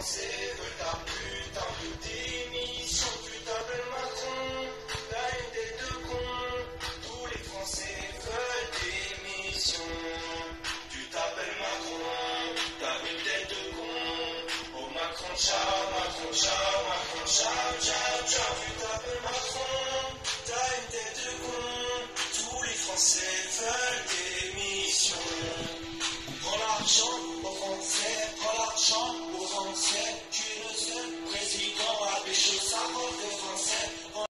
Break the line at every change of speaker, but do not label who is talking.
pensée de ta putain de démission, putain de Macron, la haine des deux cons, tous les Français veulent démission. Tu t'appelles Macron, t'as une tête de con, oh Macron ciao, Macron ciao, Macron ciao, ciao, tu t'appelles Macron, t'as une tête de con, tous les Français veulent démission. Prends l'argent.